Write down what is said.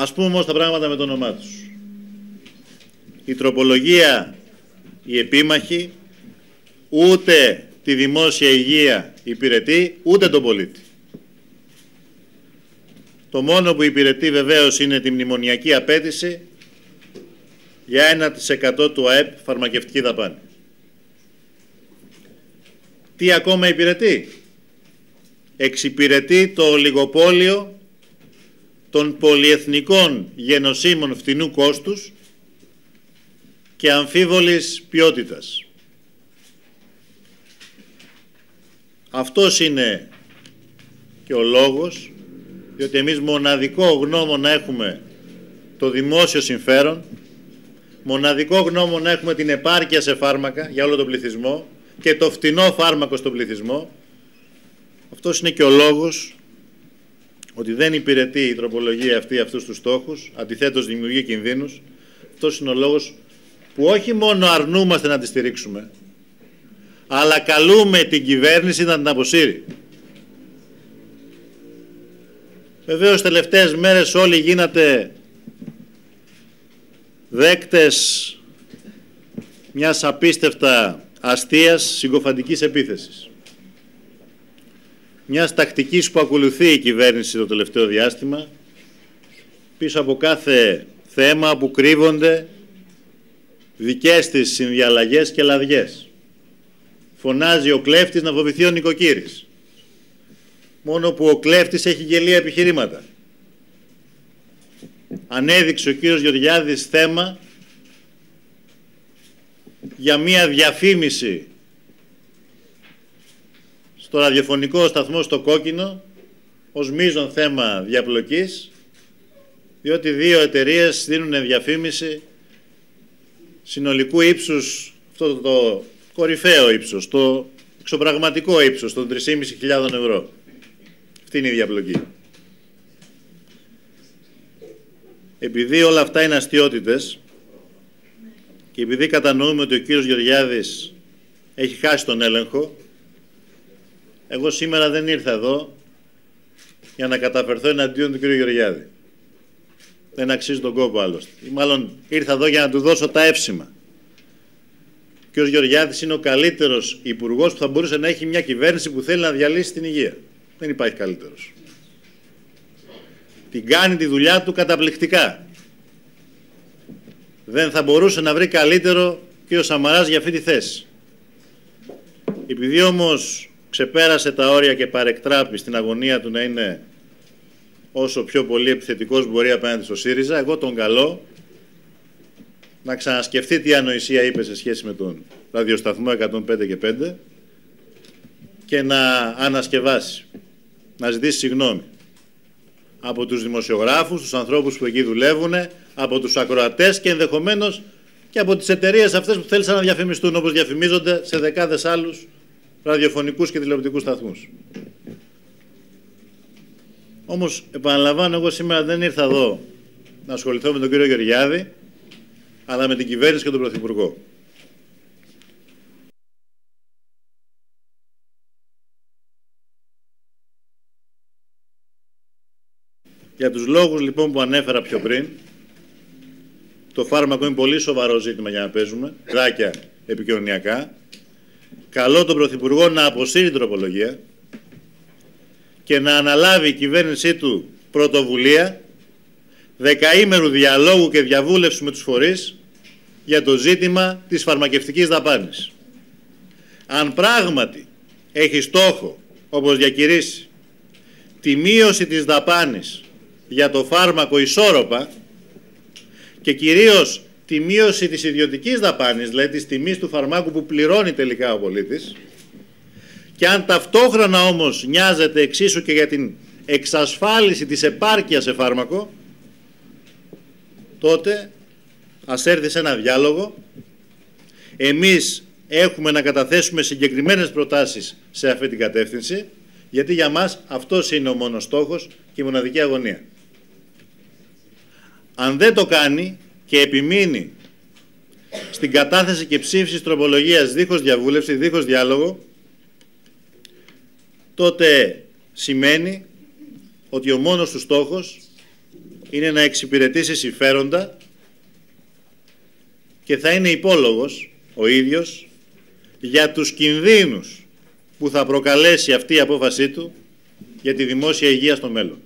Ας πούμε όμως τα πράγματα με το όνομά τους. Η τροπολογία, η επίμαχη, ούτε τη δημόσια υγεία υπηρετεί, ούτε τον πολίτη. Το μόνο που υπηρετεί βεβαίως είναι τη μνημονιακή απέτηση για 1% του ΑΕΠ φαρμακευτική δαπάνη. Τι ακόμα υπηρετεί; Εξυπηρετεί το ολιγοπόλιο των πολυεθνικών γενοσύμων φτηνού κόστους και αμφίβολης ποιότητας. Αυτός είναι και ο λόγος, διότι εμείς μοναδικό γνώμο έχουμε το δημόσιο συμφέρον, μοναδικό γνώμο να έχουμε την επάρκεια σε φάρμακα για όλο τον πληθυσμό και το φτηνό φάρμακο στον πληθυσμό. Αυτός είναι και ο λόγος ότι δεν υπηρετεί η τροπολογία αυτή αυτούς τους στόχους, αντιθέτως δημιουργεί κινδύνους. Αυτός είναι ο λόγος που όχι μόνο αρνούμαστε να τη στηρίξουμε, αλλά καλούμε την κυβέρνηση να την αποσύρει. Βεβαίως τελευταίες μέρες όλοι γίνατε δέκτες μιας απίστευτα αστείας συγκοφαντικής επίθεσης. Μιας τακτικής που ακολουθεί η κυβέρνηση το τελευταίο διάστημα πίσω από κάθε θέμα που κρύβονται δικές της συνδιαλλαγές και λαδιές. Φωνάζει ο κλέφτης να φοβηθεί ο νοικοκύρης. Μόνο που ο κλέφτης έχει γελία επιχειρήματα. Ανέδειξε ο κύριος Γεωργιάδης θέμα για μία διαφήμιση στο ραδιοφωνικό σταθμό στο Κόκκινο ως μείζον θέμα διαπλοκής διότι δύο εταιρείες δίνουν διαφήμιση συνολικού ύψους, αυτό το, κορυφαίο ύψος, το εξωπραγματικό ύψος των 3.500 ευρώ. Αυτή είναι η διαπλοκή. Επειδή όλα αυτά είναι αστείωτητες και επειδή κατανοούμε ότι ο κύριος Γεωργιάδης έχει χάσει τον έλεγχο, εγώ σήμερα δεν ήρθα εδώ για να καταφερθώ εναντίον του κύριου Γεωργιάδη. Δεν αξίζει τον κόπο άλλωστε. Ή μάλλον ήρθα εδώ για να του δώσω τα εύσημα. Ο κύριος Γεωργιάδης είναι ο καλύτερος υπουργός που θα μπορούσε να έχει μια κυβέρνηση που θέλει να διαλύσει την υγεία. Δεν υπάρχει καλύτερος. Την κάνει τη δουλειά του καταπληκτικά. Δεν θα μπορούσε να βρει καλύτερο και ο Σαμαράς για αυτή τη θέση. Επειδή όμως ξεπέρασε τα όρια και παρεκτράπη στην αγωνία του να είναι όσο πιο πολύ επιθετικός μπορεί απέναντι στο ΣΥΡΙΖΑ, εγώ τον καλώ να ξανασκεφτεί τι ανοησία είπε σε σχέση με τον ραδιοσταθμό 105 και 5 και να ανασκευάσει, να ζητήσει συγγνώμη από τους δημοσιογράφους, τους ανθρώπους που εκεί δουλεύουν, από τους ακροατές και ενδεχομένως και από τις εταιρείες αυτές που θέλησαν να διαφημιστούν όπως διαφημίζονται σε δεκάδες άλλους ραδιοφωνικούς και τηλεοπτικούς σταθμούς. Όμως, επαναλαμβάνω, εγώ σήμερα δεν ήρθα εδώ να ασχοληθώ με τον κύριο Γεωργιάδη, αλλά με την κυβέρνηση και τον Πρωθυπουργό. Για τους λόγους λοιπόν που ανέφερα πιο πριν, το φάρμακο είναι πολύ σοβαρό ζήτημα για να παίζουμε, κράκια επικοινωνιακά. Καλό τον Πρωθυπουργό να αποσύρει την τροπολογία και να αναλάβει η κυβέρνησή του πρωτοβουλία δεκαήμερου διαλόγου και διαβούλευσης με τους φορείς για το ζήτημα της φαρμακευτικής δαπάνης. Αν πράγματι έχει στόχο, όπως διακηρύσει, τη μείωση της δαπάνης για το φάρμακο ισόρροπα και κυρίως τη μείωση της ιδιωτικής δαπάνης, δηλαδή της τιμής του φαρμάκου που πληρώνει τελικά ο πολίτης, και αν ταυτόχρονα όμως νοιάζεται εξίσου και για την εξασφάλιση της επάρκειας σε φάρμακο, τότε ας έρθει σε ένα διάλογο. Εμείς έχουμε να καταθέσουμε συγκεκριμένες προτάσεις σε αυτή την κατεύθυνση, γιατί για μας αυτός είναι ο μόνος στόχος και η μοναδική αγωνία. Αν δεν το κάνει και επιμείνει στην κατάθεση και ψήφιση τροπολογίας δίχως διαβούλευση, δίχως διάλογο, τότε σημαίνει ότι ο μόνος του στόχος είναι να εξυπηρετήσει συμφέροντα και θα είναι υπόλογος ο ίδιος για τους κινδύνους που θα προκαλέσει αυτή η απόφασή του για τη δημόσια υγεία στο μέλλον.